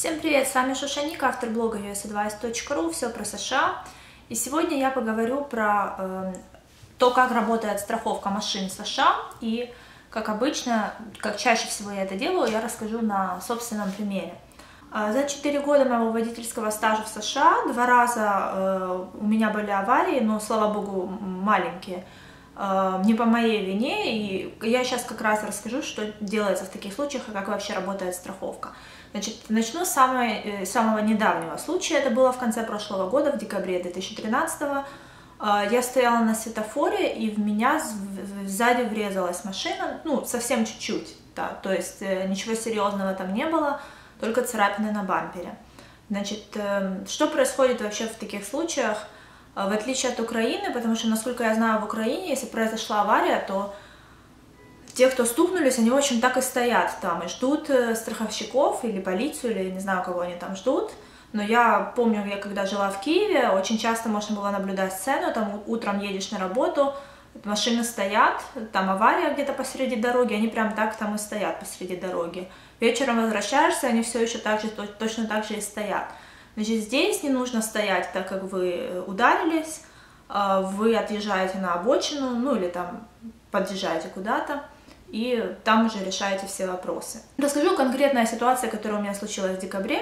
Всем привет, с вами Шушаника, автор блога usadvice.ru, все про США. И сегодня я поговорю про э, то, как работает страховка машин в США. И, как обычно, как чаще всего я это делаю, я расскажу на собственном примере. Э, за 4 года моего водительского стажа в США два раза э, у меня были аварии, но, слава богу, маленькие э, не по моей вине, и я сейчас как раз расскажу, что делается в таких случаях и как вообще работает страховка. Значит, начну с самого, э, самого недавнего случая. Это было в конце прошлого года, в декабре 2013 -го. Я стояла на светофоре, и в меня сзади врезалась машина, ну, совсем чуть-чуть, да, то есть э, ничего серьезного там не было, только царапины на бампере. Значит, эм, что происходит вообще в таких случаях, э, в отличие от Украины, потому что, насколько я знаю, в Украине, если произошла авария, то те, кто стукнулись, они, общем, так и стоят там и ждут э, страховщиков или полицию, или не знаю, кого они там ждут. Но я помню, я когда жила в Киеве, очень часто можно было наблюдать сцену, там утром едешь на работу, машины стоят, там авария где-то посреди дороги, они прям так там и стоят посреди дороги. Вечером возвращаешься, они все еще так же, точно так же и стоят. Значит, здесь не нужно стоять, так как вы э, ударились, а, вы отъезжаете на обочину, ну или там подъезжаете куда-то, и там уже решаете все вопросы. Расскажу конкретная ситуация, которая у меня случилась в декабре.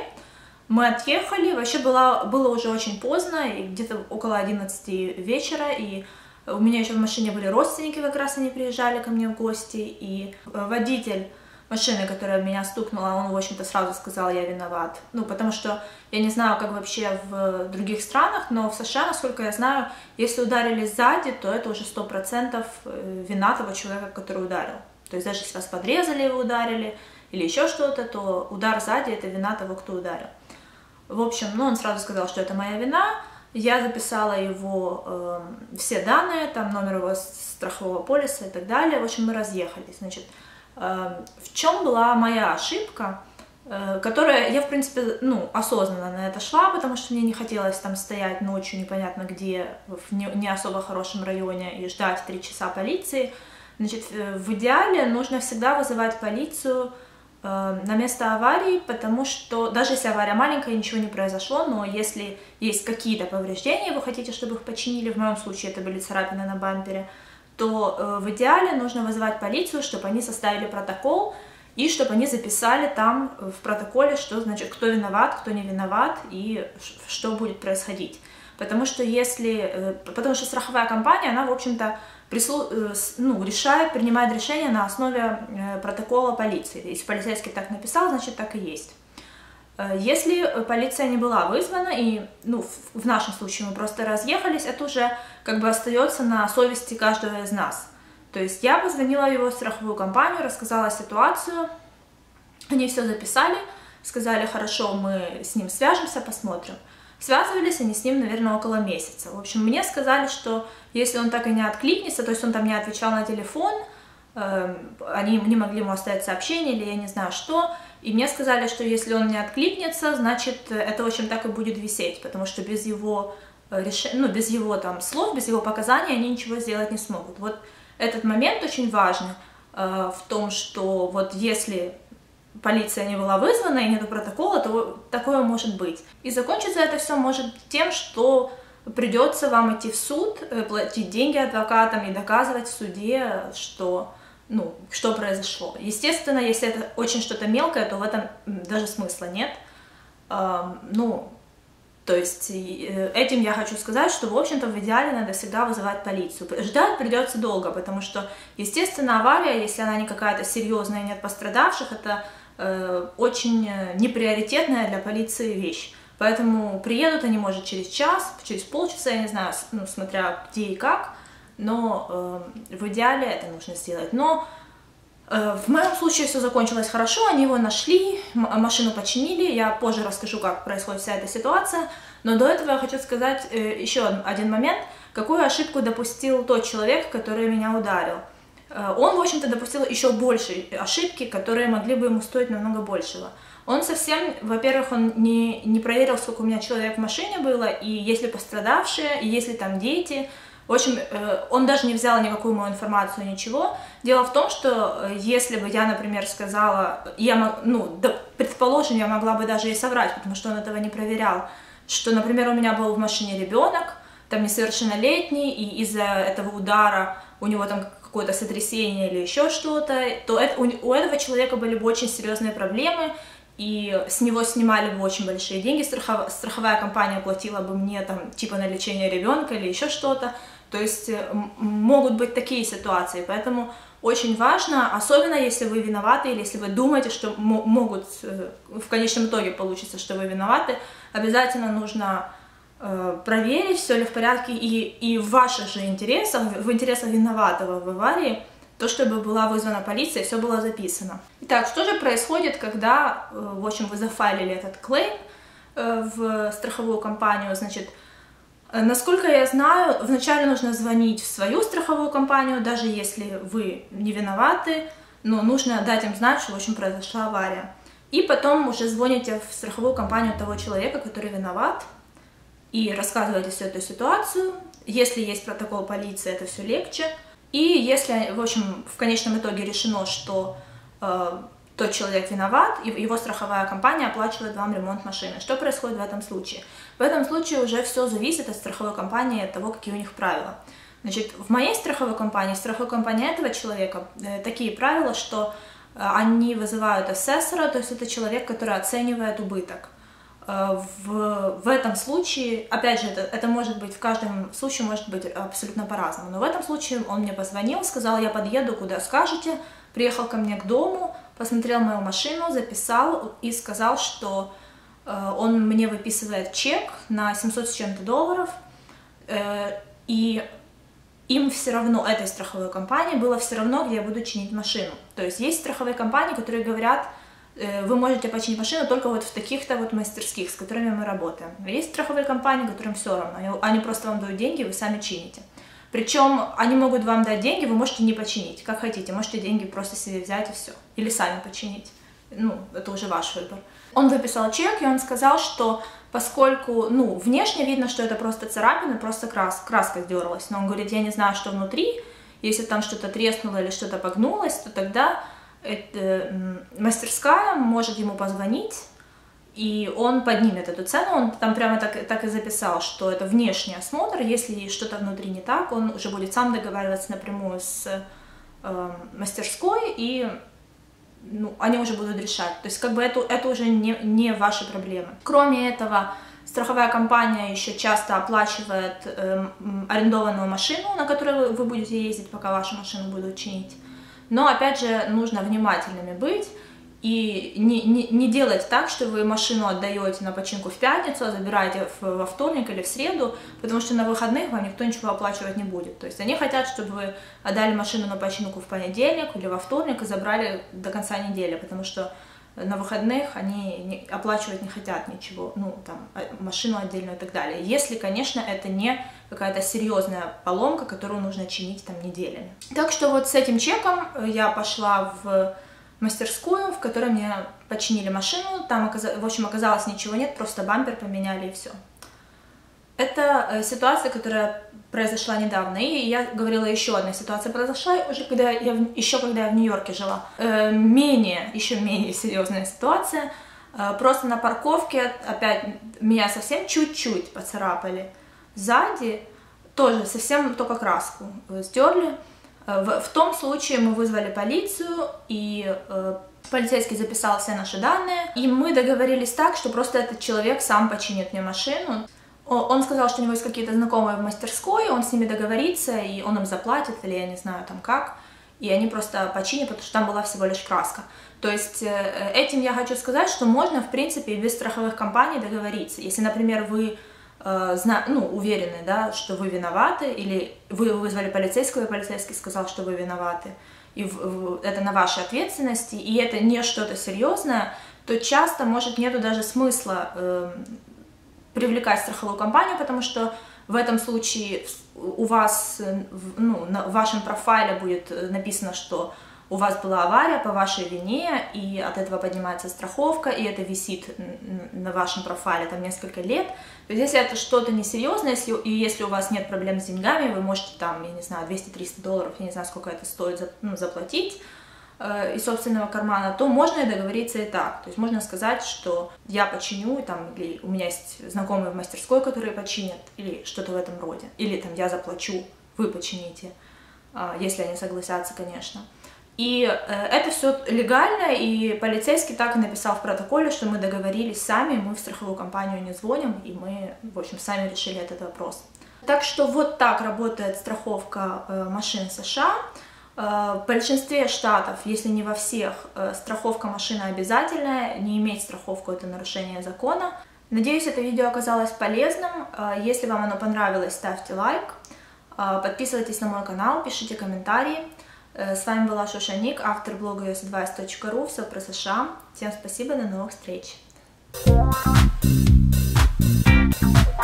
Мы отъехали, вообще было, было уже очень поздно, где-то около 11 вечера, и у меня еще в машине были родственники, как раз они приезжали ко мне в гости, и водитель машины, которая меня стукнула, он, в общем-то, сразу сказал, я виноват. Ну, потому что я не знаю, как вообще в других странах, но в США, насколько я знаю, если ударили сзади, то это уже 100% э, вина того человека, который ударил. То есть даже если вас подрезали и ударили, или еще что-то, то удар сзади — это вина того, кто ударил. В общем, ну, он сразу сказал, что это моя вина, я записала его э, все данные, там номер его страхового полиса и так далее. В общем, мы разъехались. Значит, э, в чем была моя ошибка, э, которая я, в принципе, ну, осознанно на это шла, потому что мне не хотелось там стоять ночью непонятно где, в не, не особо хорошем районе и ждать три часа полиции. Значит, э, в идеале нужно всегда вызывать полицию э, на место аварии, потому что даже если авария маленькая, ничего не произошло, но если есть какие-то повреждения, вы хотите, чтобы их починили, в моем случае это были царапины на бампере, то э, в идеале нужно вызывать полицию, чтобы они составили протокол и чтобы они записали там в протоколе, что значит, кто виноват, кто не виноват и что будет происходить. Потому что если, потому что страховая компания, она, в общем-то, прислу... Э, ну, решает, принимает решение на основе э, протокола полиции. Если полицейский так написал, значит так и есть. Э, если полиция не была вызвана, и ну, в нашем случае мы просто разъехались, это уже как бы остается на совести каждого из нас. То есть я позвонила в его страховую компанию, рассказала ситуацию, они все записали, сказали, хорошо, мы с ним свяжемся, посмотрим. Связывались они с ним, наверное, около месяца. В общем, мне сказали, что если он так и не откликнется, то есть он там не отвечал на телефон, э, они не могли ему оставить сообщение или я не знаю что, и мне сказали, что если он не откликнется, значит, это, в общем, так и будет висеть, потому что без его э, решения, ну, без его там слов, без его показаний они ничего сделать не смогут. Вот этот момент очень важный э, в том, что вот если полиция не была вызвана и нет протокола, то такое может быть. И закончится это все может тем, что придется вам идти в суд, э, платить деньги адвокатам и доказывать в суде, что, ну, что произошло. Естественно, если это очень что-то мелкое, то в этом даже смысла нет. Ну, то есть э, этим я хочу сказать, что, в общем-то, в идеале надо всегда вызывать полицию. Ждать придется долго, потому что, естественно, авария, если она не какая-то серьезная, нет пострадавших, это очень э, неприоритетная для полиции вещь. Поэтому приедут они, может, через час, через полчаса, я не знаю, ну, смотря где и как, но э, в идеале это нужно сделать. Но э, в моем случае все закончилось хорошо, они его нашли, машину починили, я позже расскажу, как происходит вся эта ситуация, но до этого я хочу сказать э, еще один момент, какую ошибку допустил тот человек, который меня ударил. Э, он, в общем-то, допустил еще больше ошибки, которые могли бы ему стоить намного большего. Он совсем, во-первых, он не, не проверил, сколько у меня человек в машине было, и есть ли пострадавшие, и есть ли там дети. В общем, э, он даже не взял никакую мою информацию, ничего. Дело в том, что э, если бы я, например, сказала, я, ну, да, предположим, я могла бы даже и соврать, потому что он этого не проверял, что, например, у меня был в машине ребенок, там несовершеннолетний, и из-за этого удара у него там какое-то сотрясение или еще что-то, то это, у, у этого человека были бы очень серьезные проблемы, и с него снимали бы очень большие деньги, страхов, страховая компания платила бы мне там типа на лечение ребенка или еще что-то, то есть э, могут быть такие ситуации, поэтому очень важно, особенно если вы виноваты или если вы думаете, что могут э, в конечном итоге получится, что вы виноваты, обязательно нужно проверить, все ли в порядке, и, и в ваших же интересах, в интересах виноватого в аварии, то, чтобы была вызвана полиция, все было записано. Итак, что же происходит, когда, в общем, вы зафайлили этот клейм в страховую компанию, значит, Э, насколько я знаю, вначале нужно звонить в свою страховую компанию, даже если вы не виноваты, но нужно дать им знать, что, в общем, произошла авария. И потом уже звоните в страховую компанию того человека, который виноват, и рассказываете всю эту ситуацию. Если есть протокол полиции, это все легче. И если, в общем, в конечном итоге решено, что э, тот человек виноват, и его страховая компания оплачивает вам ремонт машины. Что происходит в этом случае? В этом случае уже все зависит от страховой компании, от того, какие у них правила. Значит, в моей страховой компании, страховой компании этого человека, э, такие правила, что э, они вызывают ассессора, то есть это человек, который оценивает убыток. Э, в, в этом случае, опять же, это, это может быть, в каждом случае может быть абсолютно по-разному, но в этом случае он мне позвонил, сказал, я подъеду, куда скажете, приехал ко мне к дому, посмотрел мою машину, записал и сказал, что э, он мне выписывает чек на 700 с чем-то долларов, э, и им все равно, этой страховой компании, было все равно, где я буду чинить машину. То есть есть страховые компании, которые говорят, вы можете починить машину только вот в таких-то вот мастерских, с которыми мы работаем. Есть страховые компании, которым все равно, они просто вам дают деньги, вы сами чините. Причем они могут вам дать деньги, вы можете не починить, как хотите. Можете деньги просто себе взять и все. Или сами починить. Ну, это уже ваш выбор. Он выписал чек, и он сказал, что поскольку, ну, внешне видно, что это просто царапина, просто крас, краска сдерлась. Но он говорит, я не знаю, что внутри. Если там что-то треснуло или что-то погнулось, то тогда это, мастерская может ему позвонить, и он поднимет эту цену, он там прямо так, так и записал, что это внешний осмотр, если что-то внутри не так, он уже будет сам договариваться напрямую с э, мастерской, и ну, они уже будут решать. То есть как бы это, это уже не, не ваши проблемы. Кроме этого, страховая компания еще часто оплачивает э, арендованную машину, на которой вы, будете ездить, пока вашу машину будут чинить. Но опять же, нужно внимательными быть, и не, не, не делать так, что вы машину отдаете на починку в пятницу, а забираете в, во вторник или в среду, потому что на выходных вам никто ничего оплачивать не будет. То есть они хотят, чтобы вы отдали машину на починку в понедельник или во вторник и забрали до конца недели, потому что на выходных они не, оплачивать не хотят ничего, ну, там, а, машину отдельную и так далее. Если, конечно, это не какая-то серьезная поломка, которую нужно чинить там неделями. Так что вот с этим чеком я пошла в мастерскую, в которой мне починили машину. Там, в общем, оказалось ничего нет, просто бампер поменяли и все. Это э, ситуация, которая произошла недавно. И я говорила, еще одна ситуация произошла, уже когда я, еще когда я в Нью-Йорке жила. Э, менее, еще менее серьезная ситуация. Э, просто на парковке опять меня совсем чуть-чуть поцарапали. Сзади тоже совсем только краску стерли. Э, в, в том случае мы вызвали полицию, и э, полицейский записал все наши данные, и мы договорились так, что просто этот человек сам починит мне машину. Он сказал, что у него есть какие-то знакомые в мастерской, он с ними договорится, и он им заплатит, или я не знаю там как, и они просто починят, потому что там была всего лишь краска. То есть э, этим я хочу сказать, что можно, в принципе, без страховых компаний договориться. Если, например, вы э, зна, ну, уверены, да, что вы виноваты, или вы вызвали полицейского, и полицейский сказал, что вы виноваты, и это на вашей ответственности, и это не что-то серьезное, то часто, может, нету даже смысла э, привлекать страховую компанию, потому что в этом случае у вас, ну, на вашем профайле будет написано, что у вас была авария по вашей вине, и от этого поднимается страховка, и это висит на вашем профайле там несколько лет. То есть если это что-то несерьезное, если, и если у вас нет проблем с деньгами, вы можете там, я не знаю, 200-300 долларов, я не знаю, сколько это стоит, ну, заплатить, э, из собственного кармана, то можно и договориться и так. То есть можно сказать, что я починю, там, или у меня есть знакомые в мастерской, которые починят, или что-то в этом роде. Или там я заплачу, вы почините, э, если они согласятся, конечно. И э, это все легально, и полицейский так и написал в протоколе, что мы договорились сами, мы в страховую компанию не звоним, и мы, в общем, сами решили этот вопрос. Так что вот так работает страховка э, машин США. Э, в большинстве штатов, если не во всех, страховка машины обязательная, не иметь страховку это нарушение закона. Надеюсь, это видео оказалось полезным. Если вам оно понравилось, ставьте лайк, подписывайтесь на мой канал, пишите комментарии. Э, с вами была Шушаник, автор блога usadvice.ru. Все про США. Всем спасибо, до новых встреч. Thank you.